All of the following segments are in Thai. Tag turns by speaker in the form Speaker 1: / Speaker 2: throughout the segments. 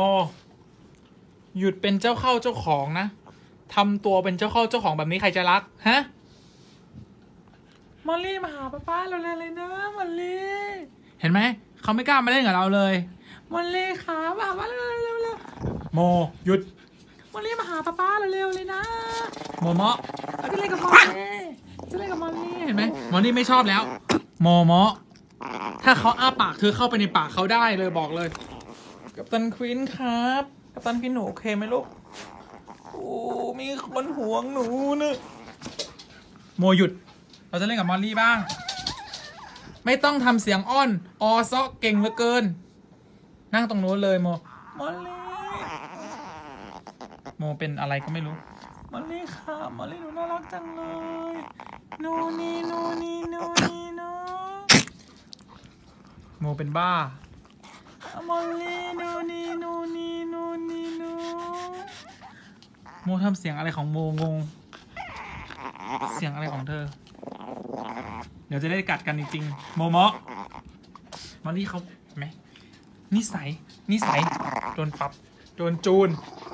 Speaker 1: โมหยุดเป็นเจ้าเข้าเจ้าของนะทำตัวเป็นเจ้าเข้าเจ้าของแบบนี้ใครจะรักฮะมอลลี่มาหาป้าป้าเราเลยเลยนะมอลลี่เห็นไหมเขาไม่กล้ามาเล่นกับเราเลยมอลลี่ขามาหาป้าเร็วเร็วเร็วโมหยุดมอลลี่มาหาป้าป้าเร็วๆเลยนะโมเมาะเอาจะเล่นกับมอลลี่จะเล่นกับมอลลี่เห็นไหมมอลลี่ไม่ชอบแล้วโมเมาะถ้าเขาอ้าปากเธอเข้าไปในปากเขาได้เลยบอกเลย กัปตันควินครับ กัปตันควินหนูโอเคไหมลูก โอ้ มีคนห่วงหนูเนอะโมหยุด เราจะเล่นกับมอลลี่บ้าง ไม่ต้องทำเสียงอ้อน ออเซาะเก่งเหลือเกิน นั่งตรงนู้นเลยโม มอลลี่ โมเป็นอะไรก็ไม่รู้ มอลลี่ค่ะ มอลลี่หนูน่ารักจังเลยโนนี่โนนี่โนนี่โนโมเป็นบ้า มอลลี่โนนี่โนนี่โนนี่โนโมทำเสียงอะไรของโมงง เสียงอะไรของเธอ เดี๋ยวจะได้กัดกันจริงๆ โมโมะมอลลี่เขาเห็นไหมนิสัยนิสัยโดนปรับโดนจูน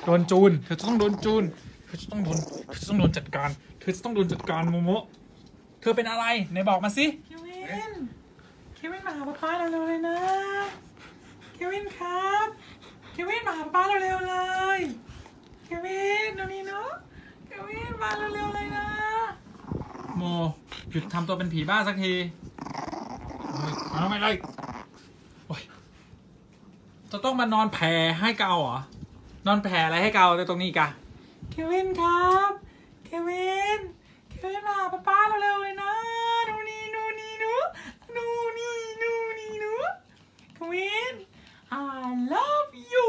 Speaker 1: โดนจูน เธอจะต้องโดนจูน เธอจะต้องโดนเธอจะต้องโดนจัดการ เธอจะต้องโดนจัดการโมโมะเธอเป็นอะไรไหนบอกมาสิ เควิน เควินมาหาป้าป้าเร็วๆเลยนะ เควินครับเควินมาหาป้าเร็วๆเลยเควินตรงนี้เนาะเควินมาเร็วๆเลยนะ โมหยุดทำตัวเป็นผีบ้าสักทีเฮ้ยมาทำไมเลยโอ้ยจะต้องมานอนแผ่ให้เกาเหรอ นอนแผ่อะไรให้เกาในตรงนี้อีกอะเควินครับ เควิน เควินมาหาป้าป้าเร็วๆเลยนะดูนี่ดูนี่ดูดูนี่ดูนี่ดูเควิน I love you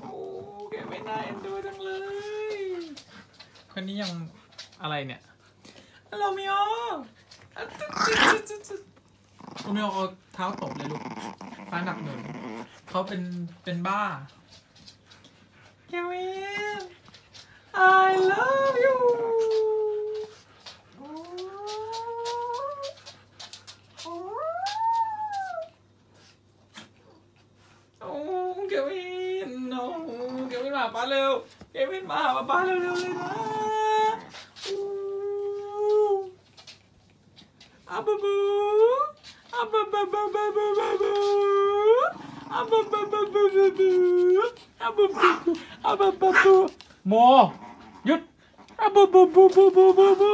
Speaker 1: โอ้แกไม่ น่าเอ็นดูจังเลย คนนี้ยังอะไรเนี่ยโรมิโออะจุ๊ดจุ๊ดจุ๊ดจุ๊ดจุ๊ดโรมิโอเอาเท้าตบเลยลูกฟ้าหนักหนึ่งเขาเป็นเป็นบ้าเควิน I love you โอ้เควินโอ้เควิน มาหาป้าเร็ว เควินมาหาป้าเร็วเร็วๆเลยนะอู้อาบูบูอาบูบูบูบูบูบูบูอาบูบูบูบูบูบูอาบูบูอาบูบูบูโมหยุดอาบูบูบูบูบูบูบู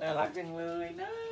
Speaker 1: น่ารักจังเลยนะ